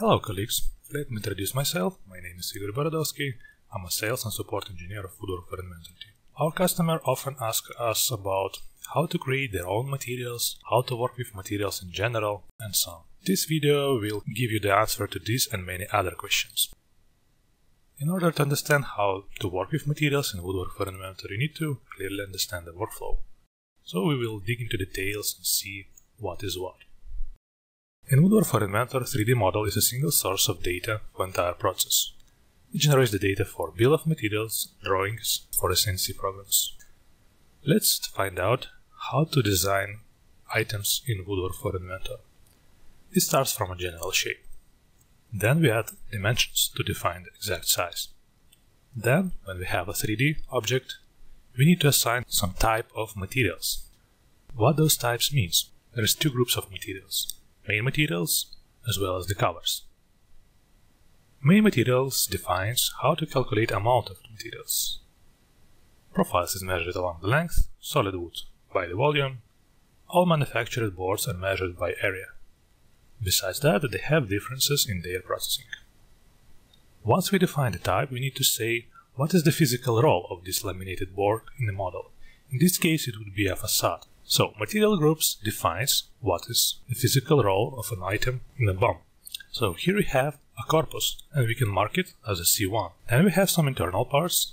Hello colleagues, let me introduce myself. My name is Igor Borodowski. I'm a sales and support engineer of Woodwork Inventor team. Our customer often ask us about how to create their own materials, how to work with materials in general, and so on. This video will give you the answer to these and many other questions. In order to understand how to work with materials in Woodwork for you need to clearly understand the workflow. So we will dig into details and see what is what. In Woodwork for Inventor, 3D model is a single source of data for entire process. It generates the data for bill of materials, drawings, for CNC programs. Let's find out how to design items in Woodwork for Inventor. It starts from a general shape. Then we add dimensions to define the exact size. Then, when we have a 3D object, we need to assign some type of materials. What those types means? There is two groups of materials main materials as well as the covers. Main materials defines how to calculate amount of materials. Profiles is measured along the length, solid wood by the volume, all manufactured boards are measured by area. Besides that, they have differences in their processing. Once we define the type, we need to say what is the physical role of this laminated board in the model. In this case, it would be a facade. So material groups defines what is the physical role of an item in a BOM. So here we have a corpus and we can mark it as a C1. Then we have some internal parts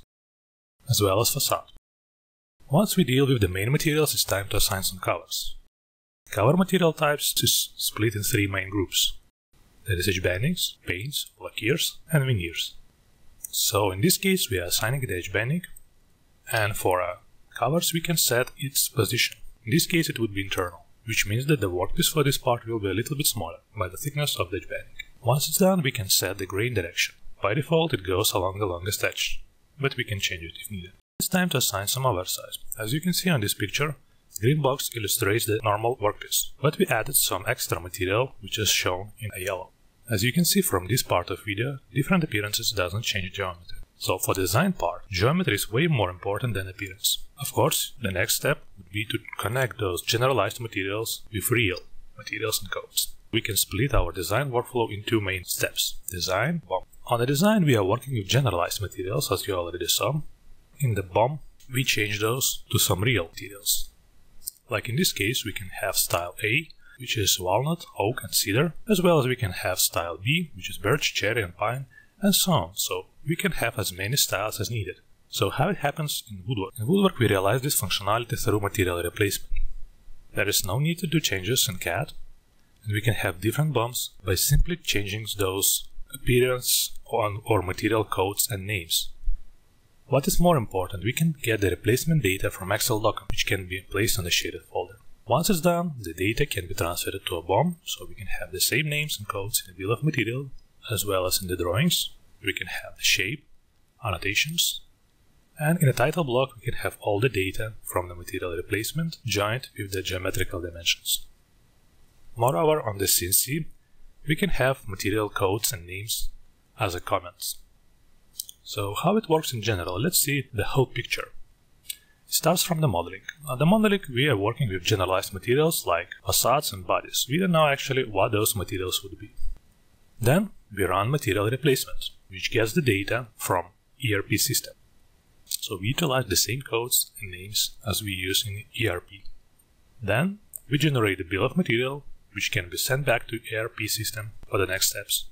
as well as facade. Once we deal with the main materials, it's time to assign some colors. Cover material types is split in three main groups. That is edge bandings, paints, lacquers, and veneers. So in this case we are assigning the edge banding and for uh, covers we can set its position. In this case it would be internal, which means that the workpiece for this part will be a little bit smaller by the thickness of the edge banding. Once it's done, we can set the grain direction. By default it goes along the longest edge, but we can change it if needed. It's time to assign some oversize. As you can see on this picture, green box illustrates the normal workpiece, but we added some extra material which is shown in a yellow. As you can see from this part of video, different appearances doesn't change geometry. So for the design part, geometry is way more important than appearance. Of course, the next step would be to connect those generalized materials with real materials and codes. We can split our design workflow in two main steps, design, BOM. On the design, we are working with generalized materials, as you already saw. In the BOM, we change those to some real materials. Like in this case, we can have style A, which is walnut, oak and cedar, as well as we can have style B, which is birch, cherry and pine, and so on. So we can have as many styles as needed. So how it happens in Woodwork? In Woodwork we realize this functionality through material replacement. There is no need to do changes in CAD, and we can have different BOMs by simply changing those appearance on, or material codes and names. What is more important, we can get the replacement data from Excel document, which can be placed on the shaded folder. Once it's done, the data can be transferred to a BOM, so we can have the same names and codes in the bill of material, as well as in the drawings. We can have the shape, annotations, and in the title block we can have all the data from the material replacement joined with the geometrical dimensions. Moreover, on the CNC, we can have material codes and names as a comments. So how it works in general, let's see the whole picture. It starts from the modeling. On the modeling, we are working with generalized materials like facades and bodies. We don't know actually what those materials would be. Then we run material replacement, which gets the data from ERP system. So we utilize the same codes and names as we use in ERP. Then we generate a bill of material, which can be sent back to ERP system for the next steps.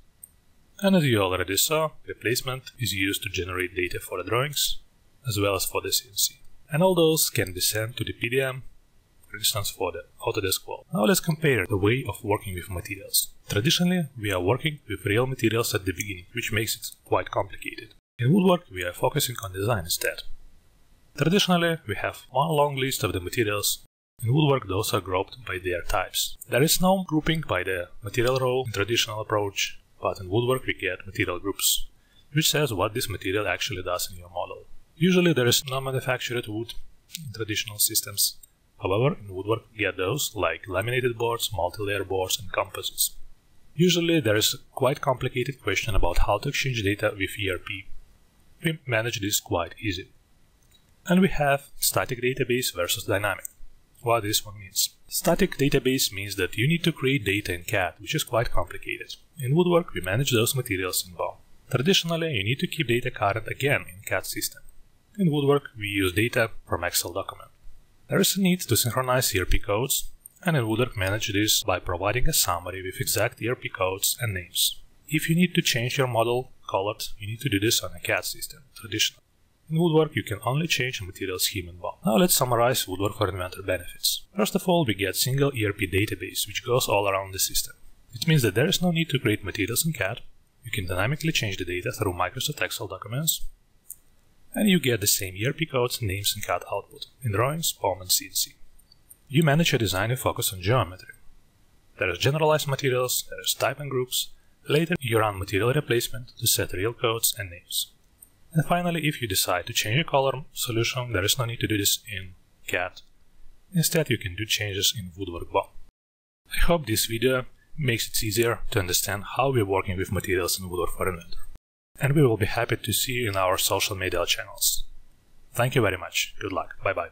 And as you already saw, replacement is used to generate data for the drawings, as well as for the CNC and all those can be sent to the PDM, instance for the Autodesk Vault. Now let's compare the way of working with materials. Traditionally, we are working with real materials at the beginning, which makes it quite complicated. In Woodwork, we are focusing on design instead. Traditionally, we have one long list of the materials. In Woodwork, those are grouped by their types. There is no grouping by the material role in traditional approach, but in Woodwork we get material groups, which says what this material actually does in your model. Usually there is no manufactured wood in traditional systems. However, in woodwork we get those like laminated boards, multi-layer boards and composites. Usually there is a quite complicated question about how to exchange data with ERP. We manage this quite easy. And we have static database versus dynamic. what this one means. Static database means that you need to create data in CAD, which is quite complicated. In Woodwork, we manage those materials in BOM. Traditionally, you need to keep data current again in CAD system. In Woodwork, we use data from Excel document. There is a need to synchronize ERP codes, and in Woodwork manage this by providing a summary with exact ERP codes and names. If you need to change your model colored, you need to do this on a CAD system, traditional. In Woodwork, you can only change a material scheme in BOM. Now let's summarize Woodwork for Inventor benefits. First of all, we get single ERP database, which goes all around the system. It means that there is no need to create materials in CAD, you can dynamically change the data through Microsoft Excel documents, and you get the same ERP codes, names, and CAD output in drawings, BOM, and CNC. You manage your design and focus on geometry. There is generalized materials, there is type and groups. Later, you run material replacement to set real codes and names. And finally, if you decide to change a color solution, there is no need to do this in CAD. Instead, you can do changes in Woodwork BOM. I hope this video makes it easier to understand how we're working with materials in Woodwork for Inventor. And we will be happy to see you in our social media channels. Thank you very much. Good luck. Bye bye.